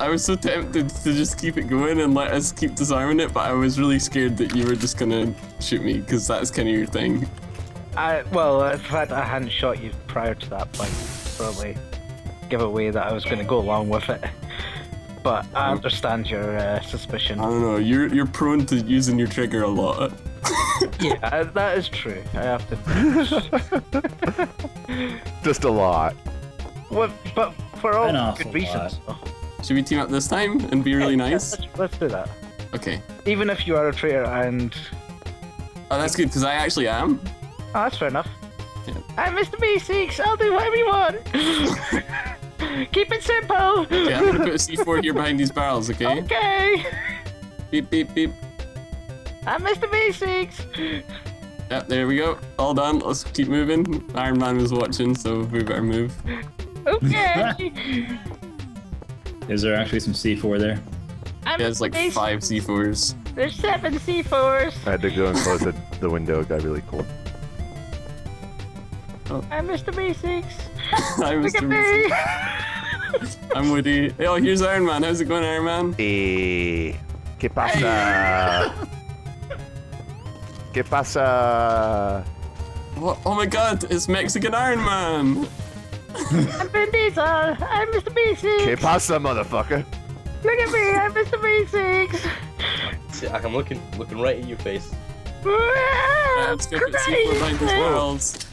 I was so tempted to just keep it going and let us keep disarming it, but I was really scared that you were just gonna shoot me because that's kind of your thing. I well, in fact, I hadn't shot you prior to that point. Probably give away that I was going to go along with it. But I understand your uh, suspicion. I don't know. You're you're prone to using your trigger a lot. yeah, uh, that is true. I have to. Just a lot. Well, but for all good reasons. Should we team up this time and be really nice? Let's, let's do that. Okay. Even if you are a traitor and. Oh, that's good because I actually am. Oh, that's fair enough. Yeah. I'm Mr. Meeseeks. I'll do whatever you want. Keep it simple. Okay, I'm gonna put a C4 here behind these barrels. Okay. Okay. Beep beep beep. I'm Mr. Meeseeks. Yep, there we go. All done. Let's keep moving. Iron Man was watching, so we better move. Okay. Is there actually some C4 there? I'm He has like Mr. Meeseeks. five C4s. There's seven C4s. I had to go and close the, the window. It got really cold. I'm Mr. Meeseeks. I'm Look at Mr. me. Beast. I'm Woody. Hey, oh, here's Iron Man. How's it going, Iron Man? Eh, ¿Qué pasa? ¿Qué pasa? What? Oh my God! It's Mexican Iron Man. I'm Vin Diesel. I'm Mr. ¿Qué Meeseeks. pasa, motherfucker? Look at me. I'm Mr. Meeseeks. See, I'm looking looking right at your face. I'm still put C4 behind these barrels.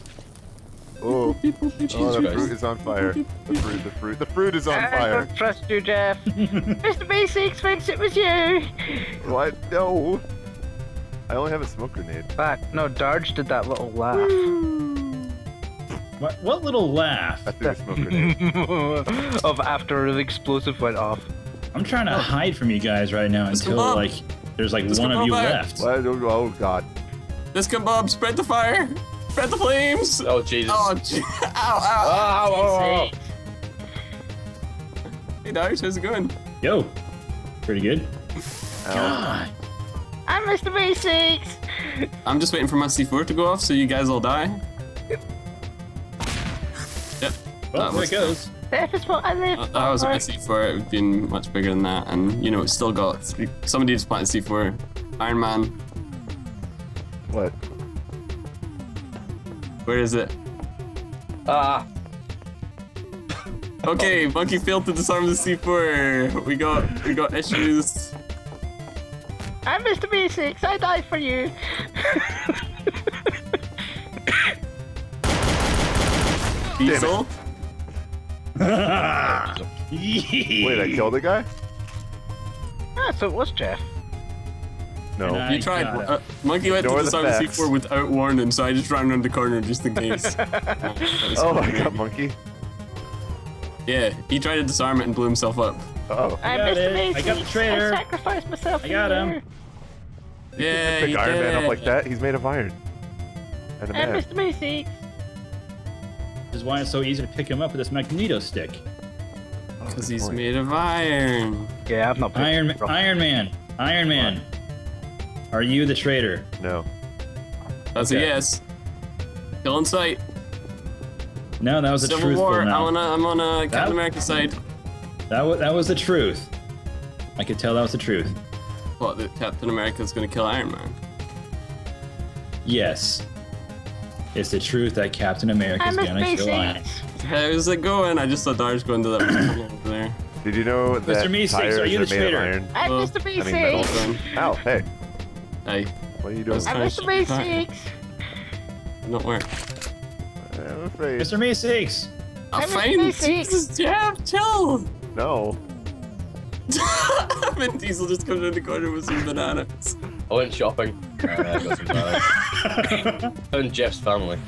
Oh, Beep, boop, oh, the fruit is on fire. The fruit, the fruit, the fruit is on I fire. don't trust you, Jeff. Mr. Meeseeks thinks it was you. What? No. I only have a smoke grenade. Fact, no, Darge did that little laugh. What, what little laugh? I threw a smoke grenade. of after the explosive went off. I'm trying to hide from you guys right now Let's until like there's like Let's one come of you on back. left. What? Oh, god. Disco Bob, spread the fire. Spread the flames. Oh Jesus! Oh, gee. ow, ow. Ow, ah, ow, ow, ow. Hey, Darius, how's it going? Yo, pretty good. Ow. God. I'm Mr. Meeseeks. I'm just waiting for my C4 to go off so you guys all die. Yep. Well, That there was- it goes. That is what I live Uh, for. that was my C4. It would have been much bigger than that. And, you know, it's still got three. Somebody just planted C4. Iron Man. What? Where is it? Ah, Okay, Monkey failed to disarm the C4. We got we got issues. I'm Mr. Meeseeks. I die for you. Diesel. Wait, I killed a guy? ah, so it was Jeff. No. And You tried. Uh, Monkey went to Ignore the disarm the facts. C4 without warning, so I just ran around the corner just in case. Oh, I got monkey. Yeah, he tried to disarm it and blew himself up. Oh. I'm got Mr. it. Meeseeks. I got the traitor. I sacrificed myself. I got him. you. Yeah, Pick he Iron Man up like that. He's made of iron. And a I'm man. Mr. Meeseeks. This is why it's so easy to pick him up with this magneto stick. Oh, because he's Point. made of iron. Yeah, I've not. Iron, Ma- Iron Man, Iron Man. Are you the traitor? No. That's Okay. a yes. Kill in sight. No, that was the Civil truthful War. now. I'm on a, I'm on a Captain That- America side. That was that was the truth. I could tell that was the truth. What? That Captain America's gonna kill Iron Man? Yes. It's the truth that Captain America's I'm gonna kill Iron. How's it going? I just saw Darius go into that tunnel over there. Did you know that Mr. Meeseeks, tires are you the made traitor? iron? I'm Well, Mr. I mean metal. Meeseeks. Hold on. Ow, hey. Hey, What are you doing? I'm Mr. Meeseeks. not work. I'm afraid. Mr. Meeseeks. I'm I'm fine. a C6. Jesus, Jeff, chill. No. Vin Diesel just comes around the corner with some bananas. I went shopping. Uh, I got some bananas. Found Jeff's family.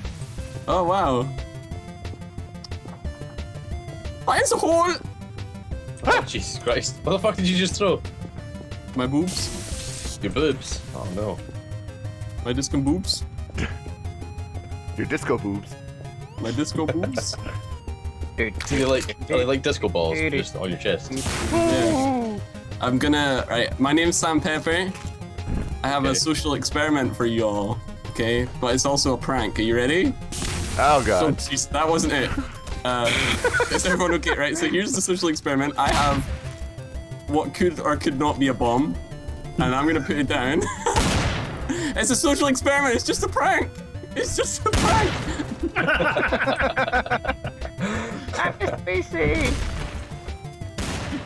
Oh wow. Finds a hole. Oh, Jesus Christ! What the fuck did you just throw? My boobs. Your boobs. Oh no. My disco boobs. Your disco boobs. My disco boobs. Dude, Do you like, are they like disco balls just on your chest? Yeah. I'm gonna. Right. My name's Sam Pepper. I have a social experiment for you all. Okay, but it's also a prank. Are you ready? Oh So, god. jeez, that wasn't it. Uh, is everyone okay? Right. So here's the social experiment. I have what could or could not be a bomb, and I'm gonna put it down. it's a social experiment. It's just a prank. It's just a prank. I'm missed Macy!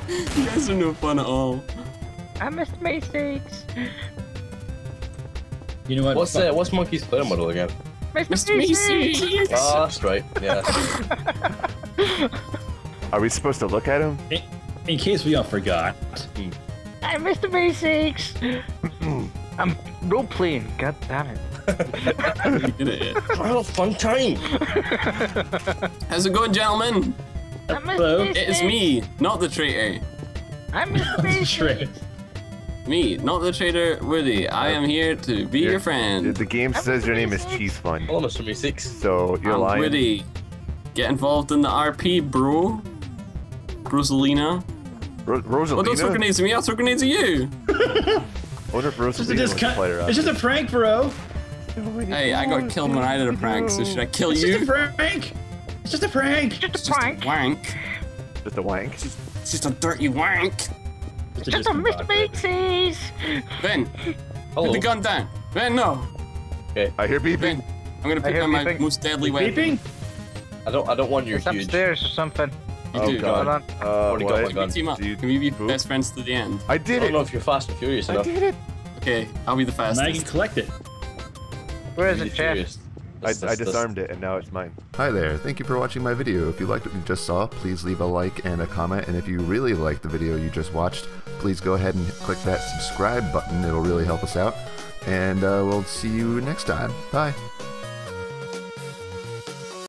You guys are no fun at all. I missed Macy! You know what? What's uh, what's Monkey's player model again? Mr. Macy. Oh, that's right. Yeah. Are we supposed to look at him? In, in case we all forgot, I missed the basics! I'm role playing, god damn it. You did fun time. How's it going, gentlemen? Hello. It is me, not the traitor. I missed the Shred. Basics! Me, not the traitor Woody. I am here to be your friend. The game says your name is Cheesefund, Almost Mr. Me Six. so you're I'm lying. Woody. Get involved in the RP, bro. Rosalina. Ro- Oh, don't throw Rosalina? grenades at me, I'll throw grenades at you. I wonder if It's just a was a player. It's just a prank, bro. Hey, I got killed when I did a prank, so should I kill It's just a you? prank. It's just a prank. Just a prank. Just a prank! wank. Just a wank. It's just a dirty wank. It's Just a missed Macy's! Ben, Hello. put the gun down. Ben, no. Okay. I hear beeping. Ben, I'm gonna I put hear down my beeping. most deadly weapon. Beeping. I don't. I don't want your It's huge. upstairs or something. You Oh, do. God. Hold on. Uh, Already got my what? Can gun. we team up? You- Can we be Boop. best friends to the end? I did it. I don't know if you're fast and furious I enough. did it. Okay, I'll be the fastest. Now you can collect it. Where is it, Jeff? I, That's- I that's- disarmed it and now it's mine. Hi there, thank you for watching my video. If you liked what you just saw, please leave a like and a comment. And if you really liked the video you just watched, please go ahead and click that subscribe button. It'll really help us out. And uh, we'll see you next time. Bye.